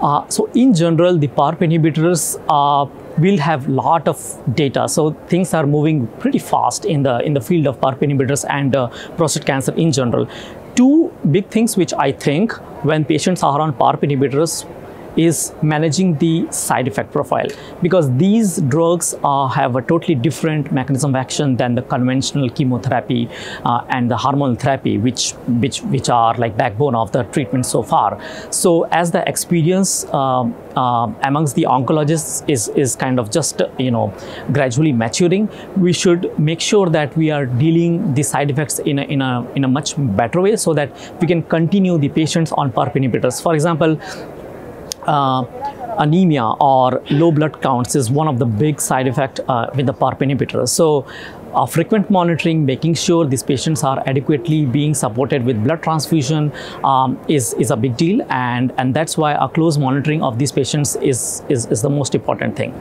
Uh, so in general, the PARP inhibitors uh, will have lot of data. So things are moving pretty fast in the in the field of PARP inhibitors and uh, prostate cancer in general. Two big things which I think when patients are on PARP inhibitors is managing the side effect profile. Because these drugs uh, have a totally different mechanism of action than the conventional chemotherapy uh, and the hormonal therapy which which which are like backbone of the treatment so far. So as the experience um, uh, amongst the oncologists is is kind of just you know gradually maturing we should make sure that we are dealing the side effects in a, in a in a much better way so that we can continue the patients on PARP inhibitors. For example uh, anemia or low blood counts is one of the big side effect uh, with the PARP. So, uh, frequent monitoring, making sure these patients are adequately being supported with blood transfusion um, is, is a big deal and, and that's why a close monitoring of these patients is, is, is the most important thing.